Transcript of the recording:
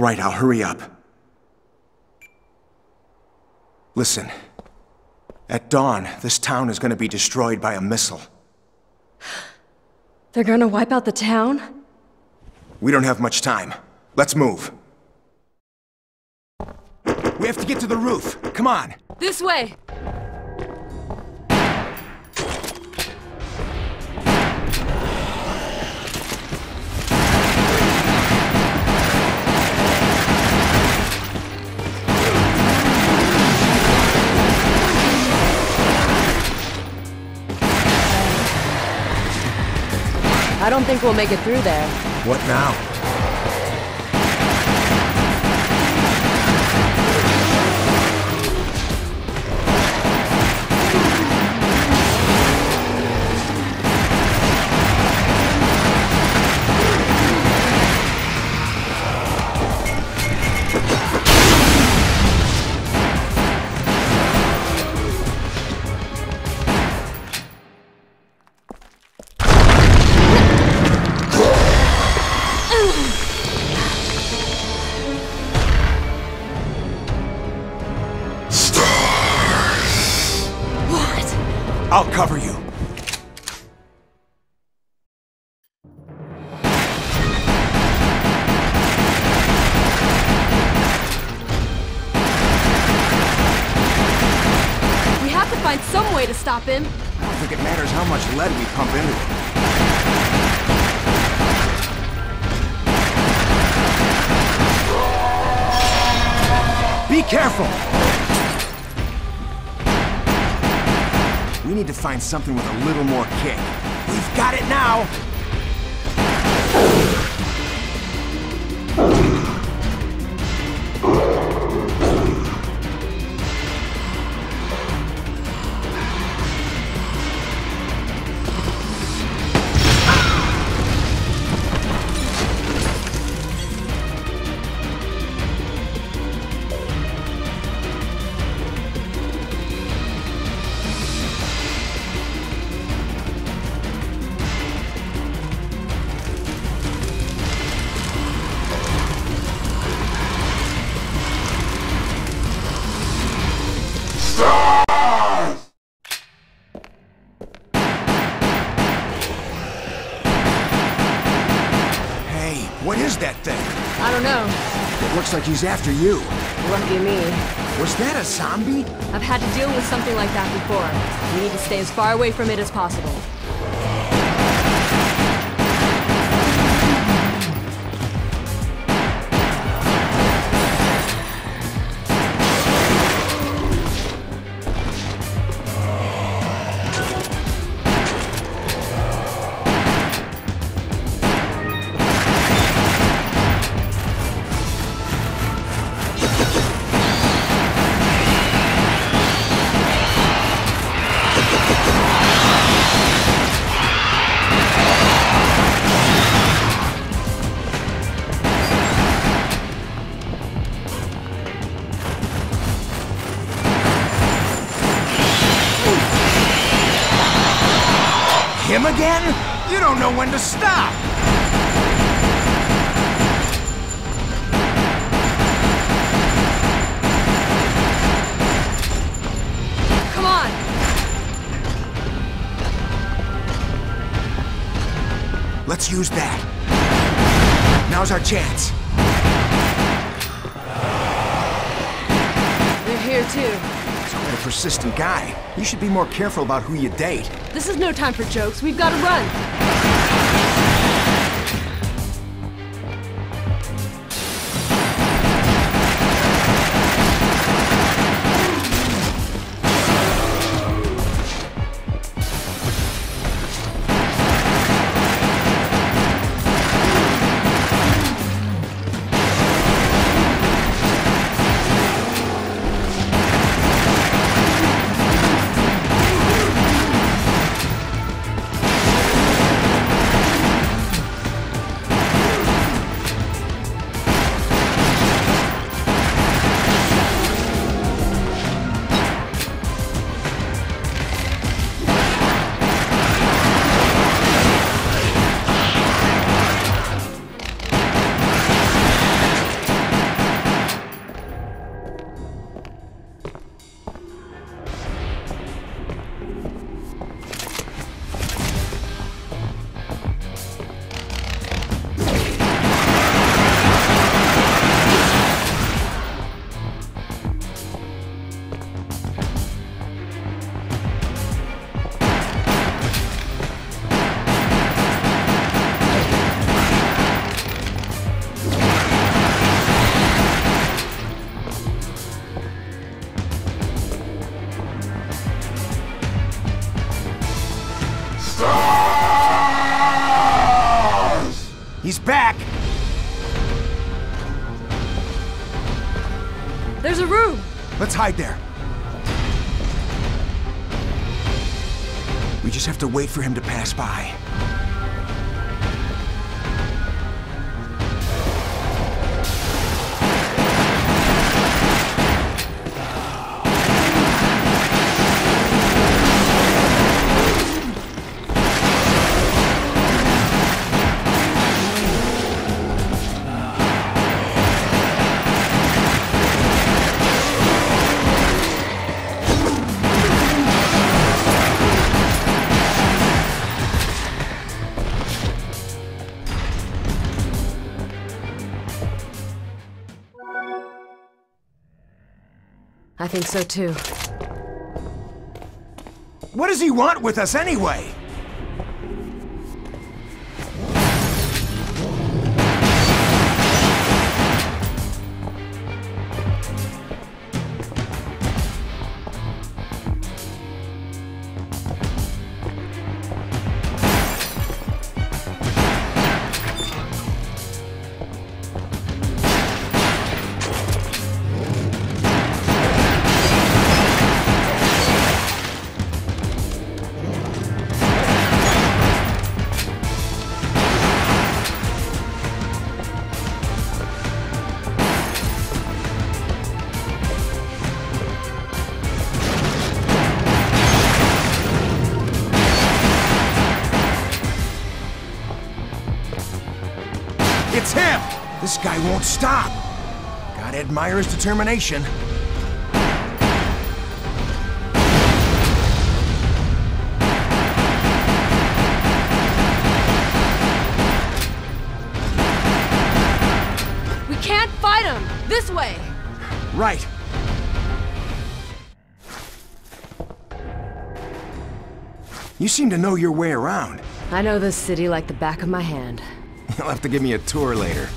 All right, I'll hurry up. Listen. At dawn, this town is gonna be destroyed by a missile. They're gonna wipe out the town? We don't have much time. Let's move. We have to get to the roof. Come on. This way! I don't think we'll make it through there. What now? Find some way to stop him. I don't think it matters how much lead we pump into it. Be careful! We need to find something with a little more kick. We've got it now! What is that thing? I don't know. It looks like he's after you. Lucky me. Was that a zombie? I've had to deal with something like that before. We need to stay as far away from it as possible. Him again? You don't know when to stop! Come on! Let's use that. Now's our chance. They're here too. He's quite a persistent guy. You should be more careful about who you date. This is no time for jokes. We've got to run. S.T.A.R.S.! He's back! There's a room! Let's hide there. We just have to wait for him to pass by. I think so too. What does he want with us anyway? It's him! This guy won't stop. Gotta admire his determination. We can't fight him! This way! Right. You seem to know your way around. I know this city like the back of my hand. You'll have to give me a tour later.